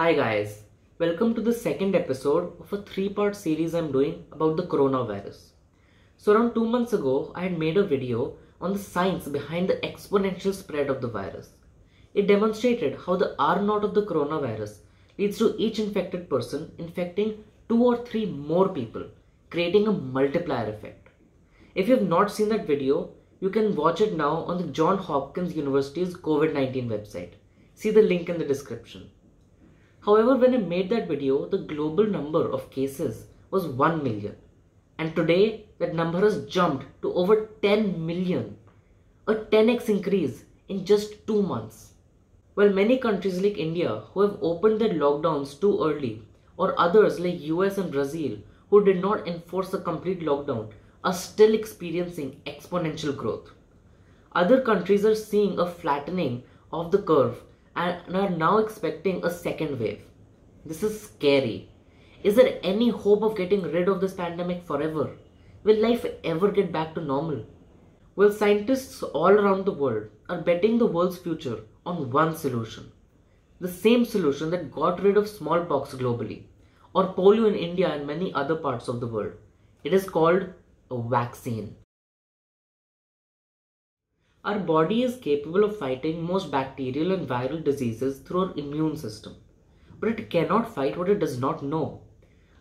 Hi guys, welcome to the second episode of a three-part series I'm doing about the coronavirus. So around two months ago, I had made a video on the science behind the exponential spread of the virus. It demonstrated how the R naught of the coronavirus leads to each infected person infecting two or three more people, creating a multiplier effect. If you have not seen that video, you can watch it now on the Johns Hopkins University's COVID-19 website. See the link in the description. However, when I made that video, the global number of cases was 1 million. And today, that number has jumped to over 10 million. A 10x increase in just 2 months. While many countries like India, who have opened their lockdowns too early, or others like US and Brazil, who did not enforce a complete lockdown, are still experiencing exponential growth. Other countries are seeing a flattening of the curve and are now expecting a second wave. This is scary. Is there any hope of getting rid of this pandemic forever? Will life ever get back to normal? Well, scientists all around the world are betting the world's future on one solution. The same solution that got rid of smallpox globally, or polio in India and many other parts of the world. It is called a vaccine. Our body is capable of fighting most bacterial and viral diseases through our immune system, but it cannot fight what it does not know.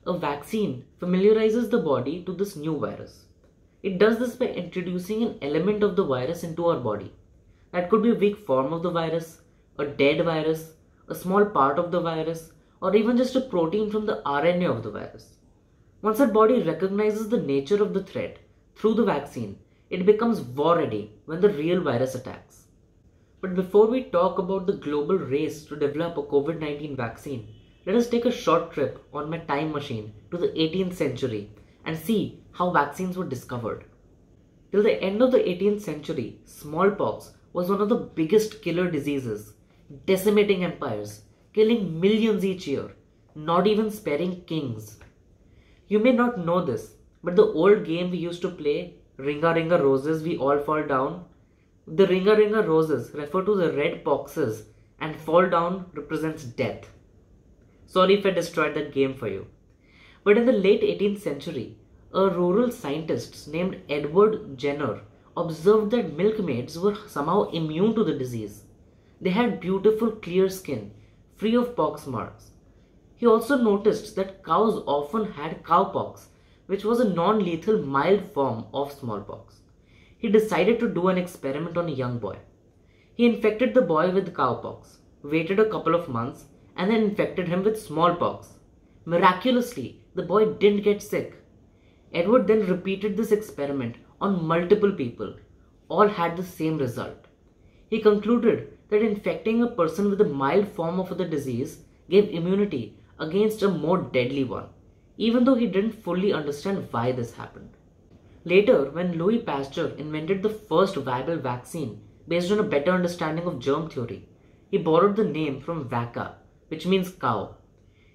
A vaccine familiarizes the body to this new virus. It does this by introducing an element of the virus into our body. That could be a weak form of the virus, a dead virus, a small part of the virus, or even just a protein from the RNA of the virus. Once our body recognizes the nature of the threat through the vaccine, it becomes war ready when the real virus attacks. But before we talk about the global race to develop a COVID 19 vaccine, let us take a short trip on my time machine to the 18th century and see how vaccines were discovered. Till the end of the 18th century, smallpox was one of the biggest killer diseases, decimating empires, killing millions each year, not even sparing kings. You may not know this, but the old game we used to play Ringa Ringa Roses, we all fall down. The Ringa Ringa Roses refer to the red pox and fall down represents death. Sorry if I destroyed that game for you. But in the late 18th century, a rural scientist named Edward Jenner observed that milkmaids were somehow immune to the disease. They had beautiful clear skin, free of pox marks. He also noticed that cows often had cowpox which was a non-lethal mild form of smallpox. He decided to do an experiment on a young boy. He infected the boy with cowpox, waited a couple of months, and then infected him with smallpox. Miraculously, the boy didn't get sick. Edward then repeated this experiment on multiple people. All had the same result. He concluded that infecting a person with a mild form of the disease gave immunity against a more deadly one even though he didn't fully understand why this happened. Later, when Louis Pasteur invented the first viable vaccine based on a better understanding of germ theory, he borrowed the name from vacca, which means cow.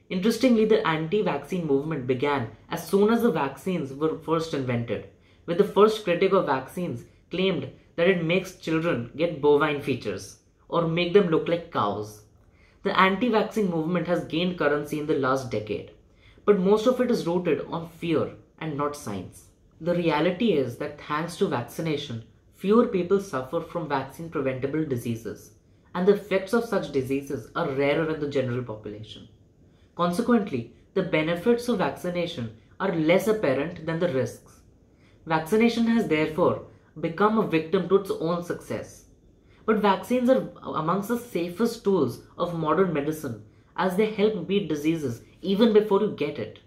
Interestingly, the anti-vaccine movement began as soon as the vaccines were first invented, with the first critic of vaccines claimed that it makes children get bovine features or make them look like cows. The anti-vaccine movement has gained currency in the last decade but most of it is rooted on fear and not science. The reality is that thanks to vaccination, fewer people suffer from vaccine preventable diseases, and the effects of such diseases are rarer in the general population. Consequently, the benefits of vaccination are less apparent than the risks. Vaccination has therefore become a victim to its own success. But vaccines are amongst the safest tools of modern medicine as they help beat diseases even before you get it.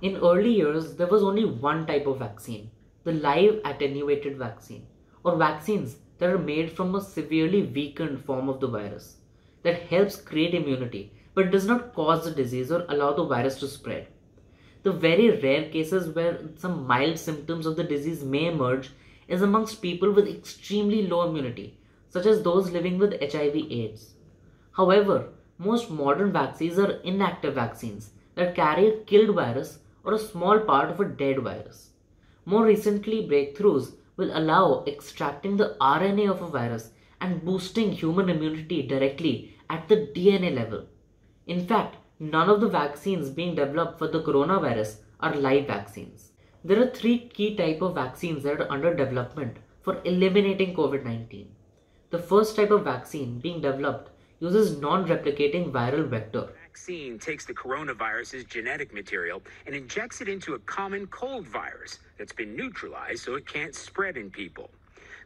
In early years, there was only one type of vaccine, the live attenuated vaccine, or vaccines that are made from a severely weakened form of the virus that helps create immunity but does not cause the disease or allow the virus to spread. The very rare cases where some mild symptoms of the disease may emerge is amongst people with extremely low immunity, such as those living with HIV AIDS. However, most modern vaccines are inactive vaccines that carry a killed virus or a small part of a dead virus. More recently, breakthroughs will allow extracting the RNA of a virus and boosting human immunity directly at the DNA level. In fact, none of the vaccines being developed for the coronavirus are live vaccines. There are three key type of vaccines that are under development for eliminating COVID-19. The first type of vaccine being developed uses non-replicating viral vector. Vaccine takes the coronavirus's genetic material and injects it into a common cold virus that's been neutralized so it can't spread in people.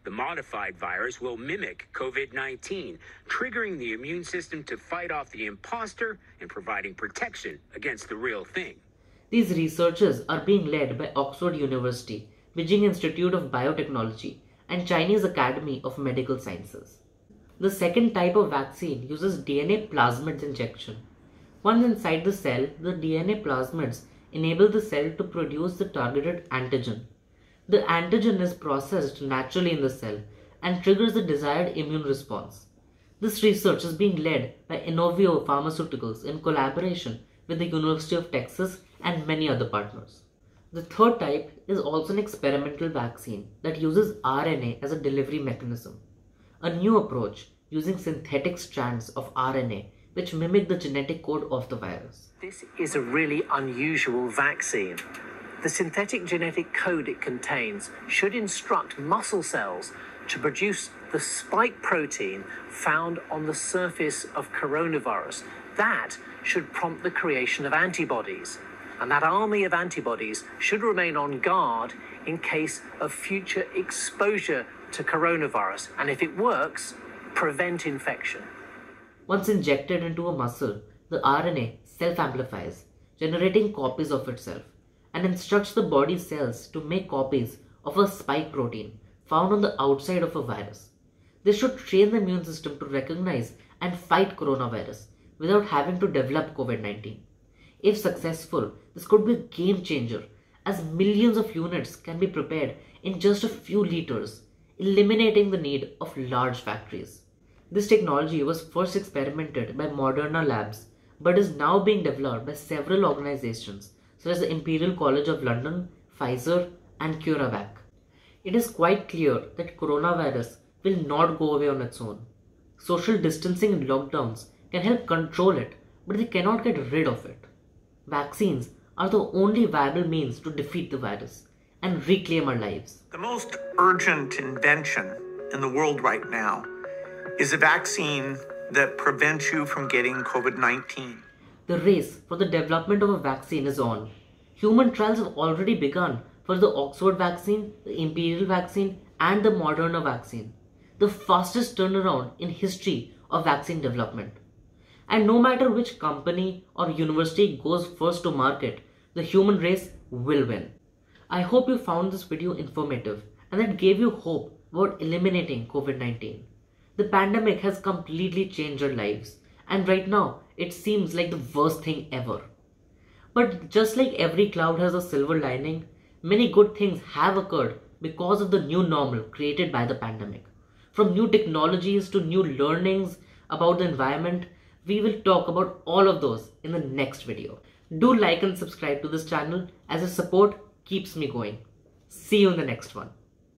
The modified virus will mimic COVID 19, triggering the immune system to fight off the imposter and providing protection against the real thing. These researches are being led by Oxford University, Beijing Institute of Biotechnology, and Chinese Academy of Medical Sciences. The second type of vaccine uses DNA plasmids injection. Once inside the cell, the DNA plasmids enable the cell to produce the targeted antigen. The antigen is processed naturally in the cell and triggers the desired immune response. This research is being led by Inovio Pharmaceuticals in collaboration with the University of Texas and many other partners. The third type is also an experimental vaccine that uses RNA as a delivery mechanism. A new approach using synthetic strands of RNA which mimic the genetic code of the virus. This is a really unusual vaccine. The synthetic genetic code it contains should instruct muscle cells to produce the spike protein found on the surface of coronavirus. That should prompt the creation of antibodies and that army of antibodies should remain on guard in case of future exposure to coronavirus. And if it works, prevent infection. Once injected into a muscle, the RNA self amplifies, generating copies of itself, and instructs the body cells to make copies of a spike protein found on the outside of a virus. This should train the immune system to recognize and fight coronavirus without having to develop COVID 19. If successful, this could be a game changer as millions of units can be prepared in just a few liters, eliminating the need of large factories. This technology was first experimented by Moderna Labs but is now being developed by several organizations such as the Imperial College of London, Pfizer, and CureVac. It is quite clear that coronavirus will not go away on its own. Social distancing and lockdowns can help control it, but they cannot get rid of it. Vaccines are the only viable means to defeat the virus and reclaim our lives. The most urgent invention in the world right now is a vaccine that prevents you from getting COVID 19. The race for the development of a vaccine is on. Human trials have already begun for the Oxford vaccine, the Imperial vaccine, and the Moderna vaccine, the fastest turnaround in history of vaccine development. And no matter which company or university goes first to market, the human race will win. I hope you found this video informative and that gave you hope about eliminating COVID-19. The pandemic has completely changed our lives and right now it seems like the worst thing ever. But just like every cloud has a silver lining, many good things have occurred because of the new normal created by the pandemic. From new technologies to new learnings about the environment we will talk about all of those in the next video. Do like and subscribe to this channel as a support keeps me going. See you in the next one.